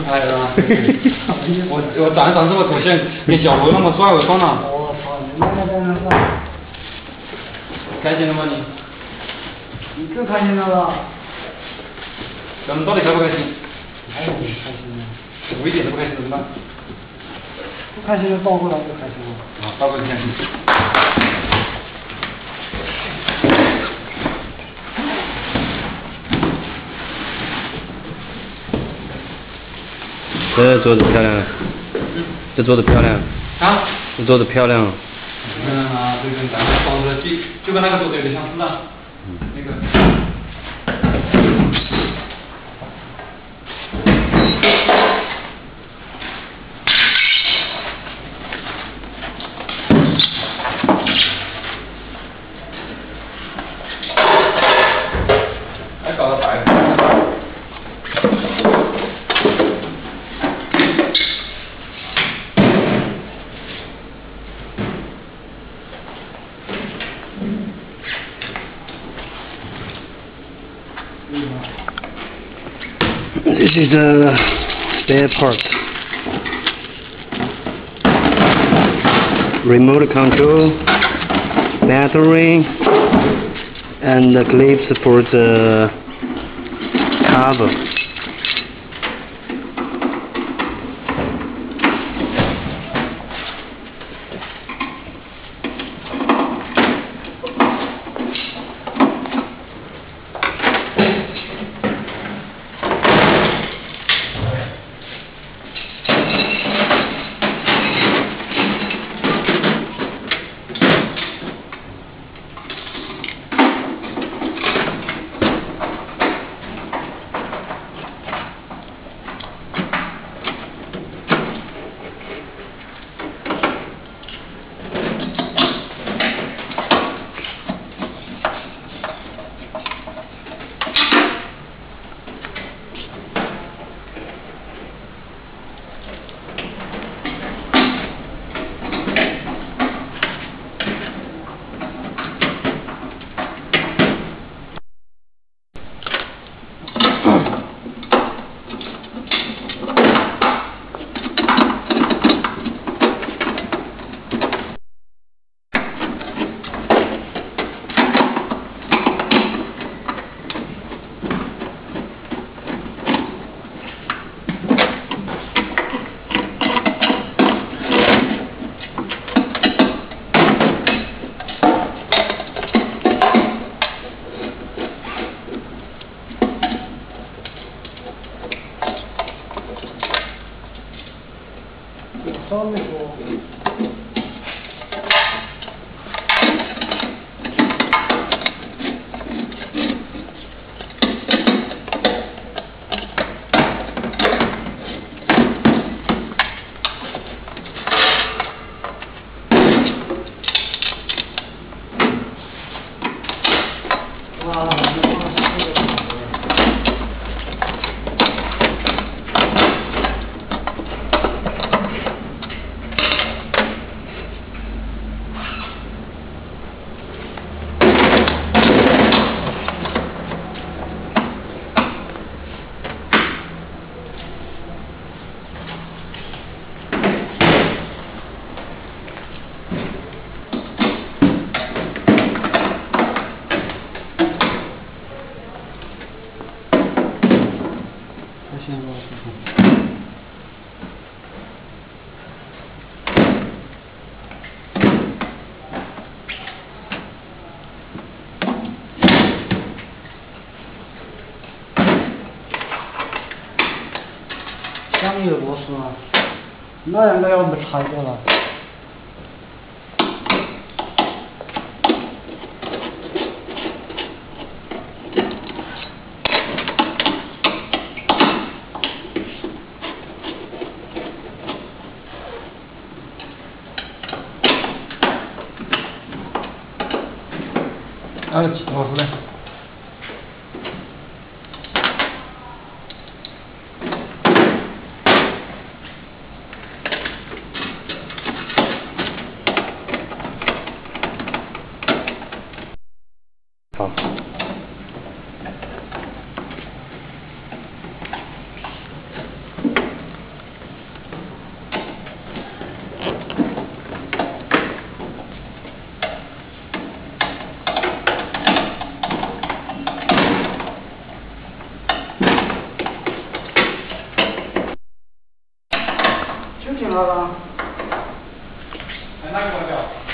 是拍的啊。我我站上这个图形，你角度那么帅，我算了。我操，你那个在那上，开心了吗你？你更开心了吧？咱们到底开不开心？还有你开心呢？我一点都不开心，怎么办？不开心就倒过来就开心了。啊，倒过来开心。这桌子漂亮，这桌子漂亮，啊？这桌子漂亮。嗯啊，这个，咱们包的就就跟那个桌子有点相似啊，那个。This is the spare part. Remote control, battery, and the clips for the cover. all. 아, 下面有螺丝吗？那两个要不拆掉了。啊，我出来。大哥哪个